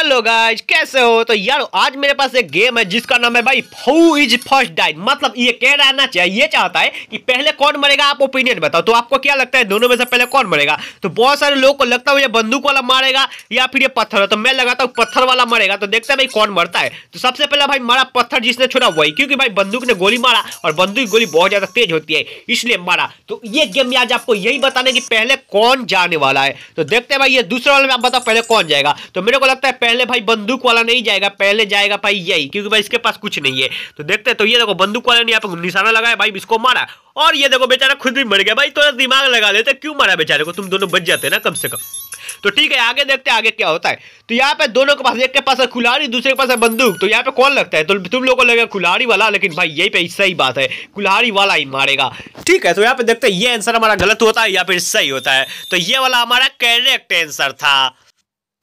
Hello guys कैसे हो? तो यार, आज मेरे पास एक गेम है जिसका नाम है भाई हु इज़ फ़र्स्ट डाइट मतलब ये कह रहना चाहिए ये चाहता है कि पहले कौन मरेगा, आप ओपिनियन बताओ। तो आपको क्या लगता है, दोनों में से पहले कौन मरेगा? तो बहुत सारे लोगों को लगता है ये बंदूक वाला मारेगा या फिर ये पत्थर। तो मैं लगाता हूँ, पत्थर वाला मरेगा। तो देखते हैं भाई कौन मरता है। तो सबसे पहले भाई मारा पत्थर जिसने छोड़ा वही, क्योंकि भाई बंदूक ने गोली मारा और बंदूक गोली बहुत ज़्यादा तेज होती है, इसलिए मारा। तो ये गेम में आज आपको यही बताने की पहले कौन जाने वाला है। तो देखते हैं भाई, ये दूसरे वाले में आप बताओ, पहले कौन जाएगा? तो मेरे को लगता है पहले भाई बंदूक वाला नहीं जाएगा, पहले जाएगा भाई यही, क्योंकि भाई इसके पास कुछ नहीं है। तो देखते तो ये देखो, बंदूक वाले ने यहाँ पे निशाना लगाया, भाई इसको मारा। और ये देखो, बेचारा खुद भी मर गया। भाई थोड़ा दिमाग लगा लेते, क्यों मारा बेचारे को? तुम दोनों बच जाते ना कम से कम। तो ठीक है, आगे देखते हैं, आगे क्या होता है। तो यहाँ पे दोनों के पास, एक के पास है कुल्हाड़ी, दूसरे के पास है बंदूक। तो यहाँ पे कौन लगता है? तो तुम लोगों को लगेगा कुल्हाड़ी वाला, लेकिन भाई यही पे सही बात है, कुल्हाड़ी वाला ही मारेगा। ठीक है तो यहाँ पे देखते हैं, ये आंसर हमारा गलत होता है या फिर सही होता है। तो ये वाला हमारा करेक्ट आंसर था।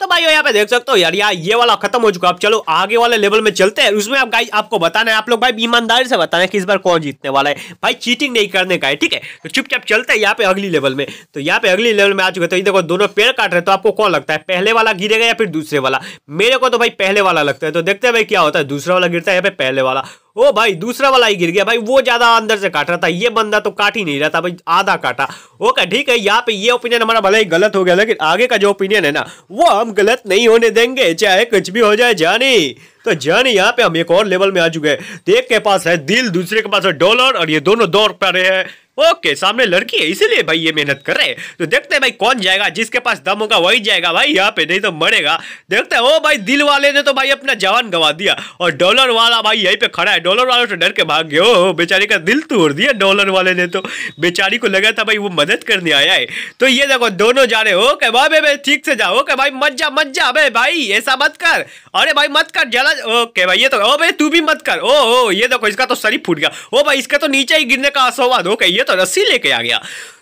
तो भाई यहाँ पे देख सकते हो यार यार, ये वाला खत्म हो चुका अब चलो, आगे वाले लेवल में चलते हैं। उसमें आप गाइस आपको बताना है, आप लोग भाई ईमानदारी से बताना है कि इस बार कौन जीतने वाला है। भाई चीटिंग नहीं करने का है, ठीक है? तो चुपचाप चलते हैं यहाँ पे अगली लेवल में। तो यहाँ पे अगली लेवल में आ चुके तो ये देखो, दोनों पेड़ काट रहे तो आपको कौन लगता है? पहले वाला गिरेगा या फिर दूसरे वाला? मेरे को तो भाई पहले वाला लगता है। तो देखते हैं भाई क्या होता है। दूसरा वाला गिरता है यहाँ पे पहले वाला? ओ भाई, दूसरा वाला ही गिर गया। भाई, वो ज़्यादा अंदर से काट रहा था। ये बंदा तो काट ही नहीं रहा था, भाई, आधा काटा। ओके, ठीक है, यहाँ पे ये ओपिनियन हमारा भले ही गलत हो गया, लेकिन आगे का जो ओपिनियन है ना, वो हम गलत नहीं होने देंगे, चाहे कुछ भी हो जाए, जानी। तो जानी, यहाँ पे हम एक और लेवल में आ चुके हैं। तो एक के पास है दिल, दूसरे के पास है डॉलर और ये दोनों दौड़ पा रहे हैं। ओके, सामने लड़की है, इसीलिए भाई ये मेहनत कर रहे हैं। तो देखते हैं भाई कौन जाएगा, जिसके पास दम होगा वही जाएगा भाई, यहाँ पे नहीं तो मरेगा। देखते हैं, ओ भाई दिल वाले ने तो भाई अपना जवान गवा दिया, और डॉलर वाला भाई यहीं पे खड़ा है। डॉलर वाला तो डर के भाग गया ओ बेचारी का दिल तोड़ दिया डॉलर वाले ने तो। बेचारी को लगा था भाई वो मदद करने आया है। तो ये देखो, दोनों जा रहे ओके, भाई भाई ठीक से जाओ, ओके, भाई, मत जा मत जा भाई भाई, ऐसा मत कर। अरे भाई, मत कर, जला, ओके, भाई, ये तो ओ भाई, तू भी मत कर। ओ ये देखो, इसका तो शरीर फूट गया। ओ भाई, इसका तो नीचे ही गिरने का आसवाद ओके, ये तो रस्सी लेके आ गया।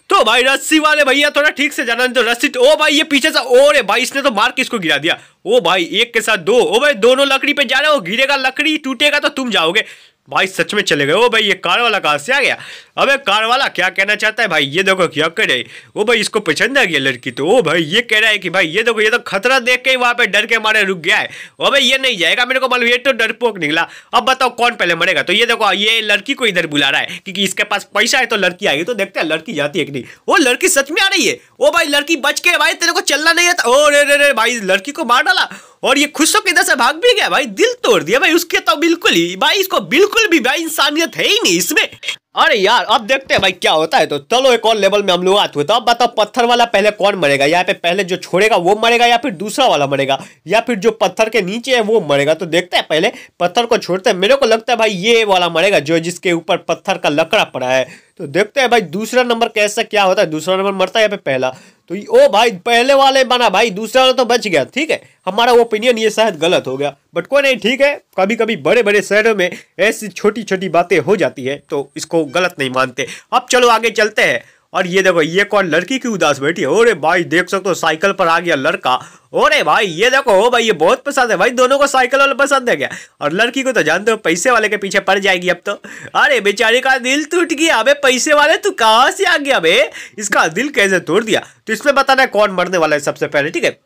तो भाई रस्सी वाले भैया थोड़ा ठीक से जाना तो रस्सी ओ भाई, ये पीछे से ओ रे भाई, इसने तो मार के इसको गिरा दिया। ओ भाई, एक के साथ दो। ओ भाई, दोनों लकड़ी पे जा रहे हो गिरेगा लकड़ी, टूटेगा तो तुम जाओगे। भाई सच में चले गए। ओ भाई, ये कार वाला कहाँ से आ गया? अबे, कार वाला क्या कहना चाहता है? भाई, ये देखो क्या कर करे ओ भाई, इसको पसंद आ गया लड़की तो। ओ भाई, ये कह रहा है कि भाई, ये देखो, ये तो खतरा देख के ही वहाँ पे डर के मारे रुक गया है। ओ भाई, ये नहीं जाएगा, मेरे को मालूम ये तो डरपोक निकला। अब बताओ, कौन पहले मरेगा? तो ये देखो, ये लड़की को इधर बुला रहा है, क्योंकि इसके पास पैसा है तो लड़की आएगी। तो देखते हैं, लड़की जाती है कि नहीं। वो लड़की सच में आ रही है? ओ भाई, लड़की बच के, भाई, तेरे को चलना नहीं आता। ओ, रे रे रे, भाई, लड़की को मार डाला। और ये खुश होकर इधर से भाग भी गया, भाई। दिल तोड़ दिया, भाई। उसके तो बिल्कुल ही, भाई, इसको बिल्कुल भी, भाई, इंसानियत है ही नहीं इसमें। अरे यार, अब देखते हैं, भाई, क्या होता है। तो चलो एक और लेवल में हम लोग आते हुए तो अब बताओ, पत्थर वाला पहले कौन मरेगा? यहाँ पे पहले जो छोड़ेगा, वो मरेगा, या फिर दूसरा वाला मरेगा? या फिर जो पत्थर के नीचे है, वो मरेगा? तो देखते हैं पहले, पत्थर को छोड़ते हैं। मेरे को लगता है, भाई, ये वाला मरेगा, जो जिसके ऊपर पत्थर का लकड़ा पड़ा है। तो देखते हैं, भाई, दूसरा नंबर कैसे, क्या होता है? दूसरा नंबर मरता है या फिर पहला? तो ओ भाई, पहले वाले बना, भाई, दूसरा वाला तो बच गया, ठीक है? हमारा ओपिनियन ये शायद गलत हो गया बट कोई नहीं, ठीक है? कभी कभी बड़े बड़े शहरों में ऐसी छोटी छोटी बातें हो जाती है तो इसको गलत नहीं मानते। अब चलो आगे चलते हैं। और ये देखो, ये कौन लड़की की उदास बैठी है? ओरे भाई, देख सकते हो, साइकिल पर आ गया लड़का। ओरे भाई, ये देखो, ओ भाई, ये बहुत पसंद है। भाई, दोनों को साइकिल वाला पसंद है क्या? और लड़की को तो जानते हो, पैसे वाले के पीछे पड़ जाएगी अब तो। अरे, बेचारे का दिल टूट गया। अबे, पैसे वाले, तू कहाँ से आ गया बे? इसका दिल कैसे तोड़ दिया? तो इसमें बताना है कौन मरने वाला है सबसे पहले, ठीक है?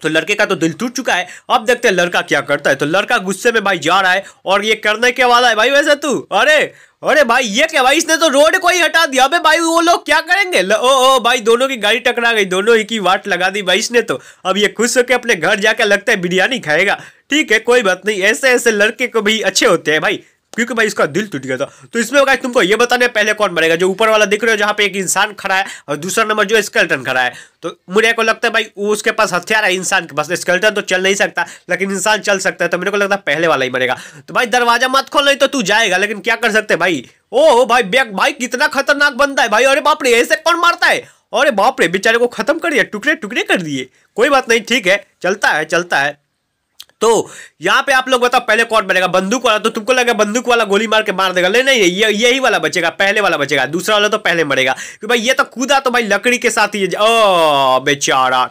तो लड़के का तो दिल टूट चुका है। अब देखते हैं लड़का क्या करता है। तो लड़का गुस्से में भाई जा रहा है और ये करने के वाला है। भाई, वैसे तू, अरे अरे भाई, ये क्या भाई? इसने तो रोड को ही हटा दिया। अबे भाई, वो लोग क्या करेंगे? ओ ओ, भाई, दोनों की गाड़ी टकरा गई, दोनों ही की वाट लगा दी भाई इसने तो। अब ये खुश होकर अपने घर जाकर लगता है बिरयानी खाएगा। ठीक है, कोई बात नहीं ऐसे ऐसे लड़के को भी अच्छे होते हैं भाई। क्योंकि भाई इसका दिल टूट गया था। तो इसमें गाइस तुमको ये बताने पहले कौन मरेगा? जो ऊपर वाला दिख रहे हो, जहाँ पे एक इंसान खड़ा है, और दूसरा नंबर जो स्केल्टन खड़ा है। तो मुझे को लगता है भाई, वो उसके पास हथियार है, इंसान के पास। स्केल्टन तो चल नहीं सकता, लेकिन इंसान चल सकता है तो मेरे को लगता है पहले वाला ही मरेगा। तो भाई, दरवाज़ा मत खोल, नहीं तो तू जाएगा, लेकिन क्या कर सकते भाई? ओ भाई, बैग, भाई, कितना खतरनाक बनता है भाई, अरे बाप रे, ऐसे कौन मारता है? अरे बाप रे, बेचारे को खत्म कर दिया टुकड़े टुकड़े कर दिए। कोई बात नहीं, ठीक है, चलता है चलता है। तो यहाँ पे आप लोग बताओ, पहले कौन बनेगा? बंदूक वाला? तो तुमको लगा बंदूक वाला गोली मार के मार देगा। नहीं नहीं, ये, यही वाला बचेगा, पहले वाला बचेगा। दूसरा वाला तो पहले मरेगा। क्योंकि भाई, ये तो कूदा तो भाई लकड़ी के साथ ही ओ, बेचारा।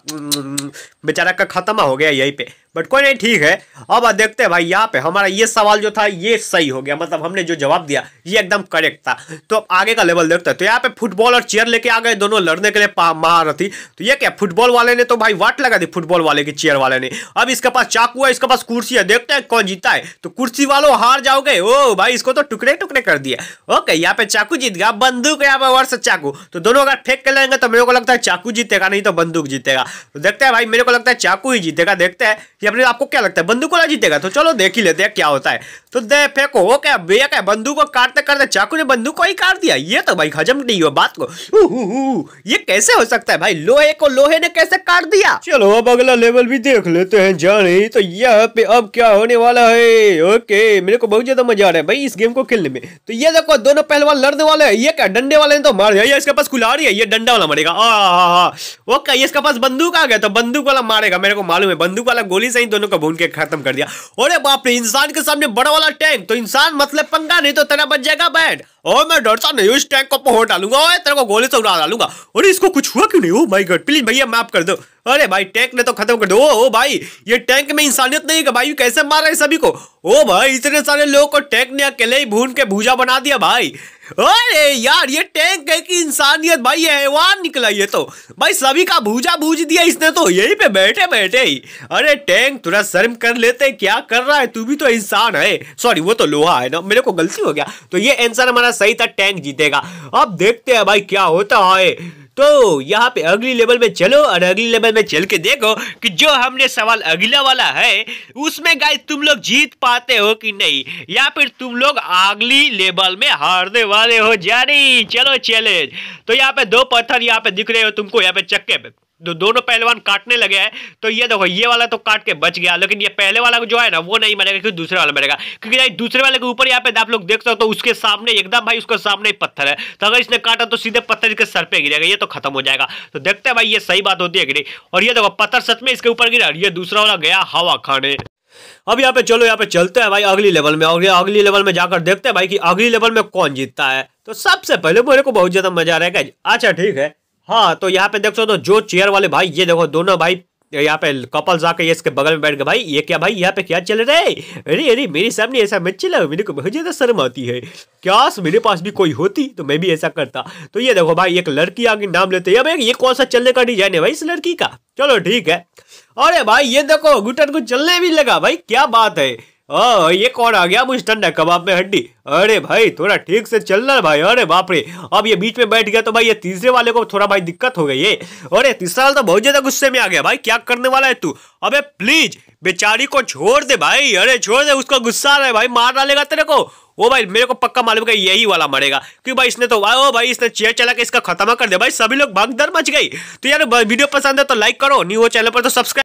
बेचारा का खत्म हो गया यहीं पे। बट कोई नहीं, ठीक है। अब देखते हैं भाई, यहाँ पे हमारा ये सवाल जो था, ये सही हो गया। मतलब हमने जो जवाब दिया, ये एकदम करेक्ट था। तो अब आगे का लेवल देखते हैं। तो यहाँ पे फुटबॉल और चेयर लेके आ गए दोनों लड़ने के लिए महारथी। तो ये क्या फुटबॉल वाले ने तो भाई वाट लगा दी फुटबॉल वाले की चेयर वाले ने। अब इसके पास चाकू है इसके पास कुर्सी है, देखते हैं कौन जीता है। तो कुर्सी वालों हार जाओगे। ओ भाई, इसको तो टुकड़े टुकड़े कर दिया ओके, यहाँ पे चाकू जीत गया, बंदूक यहाँ पे वर्ष चाकू। तो दोनों अगर फेंक के लेंगे तो मेरे को लगता है चाकू जीतेगा, नहीं तो बंदूक जीतेगा। तो देखते हैं भाई, मेरे को लगता है चाकू ही जीतेगा, देखते हैं कि अपने आपको क्या लगता है, बंदूक वाला जीतेगा। तो चलो देख ही लेते हैं क्या होता है। तो दे, फेंको वो क्या भैया क्या, बंदूक को काटते करते चाकू ने बंदूक को ही काट दिया। ये तो भाई हजम नहीं हुआ बात को। ये कैसे हो सकता है भाई? लोहे को, लोहे ने कैसे काट दिया? चलो, अब अगला लेवल भी देख लेते हैं, जाने तो यहाँ पे अब क्या होने वाला है? ओके, मेरे को बहुत ज़्यादा मज़ा आ रहा है भाई इस गेम को खेलने में। तो ये देखो, दोनों पहलवान लड़ने वाले हैं। ये क्या डंडे वाले ने तो मार दिया। ये इसके पास कुल्हाड़ी है, ये डंडा वाला मरेगा। ओके, ये इसके पास बंदूक आ गया तो बंदूक वाला मारेगा। मेरे को मालूम है, बंदूक वाला गोली से ही दोनों को भून के खत्म कर दिया। अरे बाप रे, इंसान के सामने बड़ा वाला टैंक तो इंसान मतलब पंगा नहीं तो तेरा बच जाएगा बैड और मैं डरता नहीं उस टैंक को पहुँच डालूँगा, और तेरे को गोली से उड़ा डालूँगा। अरे, इसको कुछ हुआ क्यों नहीं? हो माय गॉड प्लीज़ भैया, माफ़ कर दो। अरे भाई टैंक ने तो खत्म कर दो। ओ भाई, ये टैंक में इंसानियत नहीं है भाई, कैसे मार रहे सभी को? ओ भाई, इतने सारे लोगों को टैंक ने अकेले ही भून के भूजा बना दिया, भाई। अरे यार, ये टैंक है कि इंसानियत भाई हैवान निकला ये तो। भाई, सभी का भूजा भूज दिया इसने तो यही पे बैठे बैठे ही। अरे टैंक थोड़ा शर्म कर लेते क्या कर रहा है? तू भी तो इंसान है। सॉरी वो तो लोहा है ना, मेरे को गलती हो गया। तो ये आंसर हमारा सही था, टैंक जीतेगा। अब देखते हैं भाई, क्या होता है। तो यहाँ पे अगली लेवल में चलो और अगली लेवल में चल के देखो कि जो हमने सवाल अगला वाला है, उसमें गाय तुम लोग जीत पाते हो कि नहीं? या फिर तुम लोग अगली लेवल में हारने वाले हो? जानी, चलो चैलेंज तो यहाँ पे दो पत्थर यहाँ पे दिख रहे हो तुमको, यहाँ पे चक्के पे। दो, दोनों पहलवान काटने लगे हैं। तो ये देखो, ये वाला तो काट के बच गया, लेकिन ये पहले वाला जो है ना, वो नहीं मरेगा क्योंकि दूसरे वाला मरेगा क्योंकि भाई, दूसरे वाले के ऊपर यहाँ पे आप लोग देख सकते हो तो उसके सामने एकदम भाई, उसके सामने पत्थर है। तो अगर इसने काटा तो सीधे पत्थर इसके सर पे गिरेगा, ये तो खत्म हो जाएगा। तो देखते हैं भाई, ये सही बात होती है कि नहीं? और ये देखो, पत्थर सच में इसके ऊपर गिरा ये दूसरा वाला गया हवा खाने। अब यहाँ पे चलो, यहाँ पे चलते हैं भाई, अगली लेवल में, और अगली लेवल में जाकर देखते हैं भाई कि अगली लेवल में कौन जीतता है। तो सबसे पहले मेरे को बहुत ज़्यादा मज़ा आ रहा है अच्छा ठीक है। हाँ तो यहाँ पे देख हो जो चेयर वाले भाई, ये देखो दोनों भाई, यहाँ पे कपल ये इसके बगल में बैठ गए। भाई, ये क्या भाई, यहाँ पे क्या चल रहा है? अरे अरे, मेरे सामने ऐसा मत चला मेरे को बहुत ज़्यादा शर्म आती है। क्या मेरे पास भी कोई होती तो मैं भी ऐसा करता। तो ये देखो भाई, एक लड़की आगे नाम लेते हैं। ये कौन सा चलने का डिज़ाइन है भाई इस लड़की का? चलो ठीक है। अरे भाई, ये देखो, गुटन को चलने भी लगा। भाई, क्या बात है? ओ ये कौन आ गया? मुझ ठंडा कबाब में हड्डी। अरे भाई, थोड़ा ठीक से चल चलना भाई, अरे बाप रे। अब ये बीच में बैठ गया तो भाई ये तीसरे वाले को थोड़ा भाई दिक्कत हो गई है। अरे, तीसरा वाला तो बहुत ज़्यादा गुस्से में आ गया। भाई, क्या करने वाला है तू? अबे प्लीज़ बेचारी को छोड़ दे भाई। अरे, छोड़ दे, उसका गुस्सा आ रहा है भाई, मार डालेगा तेरे को। ओ भाई, मेरे को पक्का मालूम है यही वाला मरेगा। क्योंकि भाई, इसने तो ओ भाई, इसने चेयर चला के इसका खत्म कर दिया। भाई, सभी लोग भगदड़ मच गई। तो यार वीडियो पसंद है तो लाइक करो न्यू चैनल पर तो सब्सक्राइब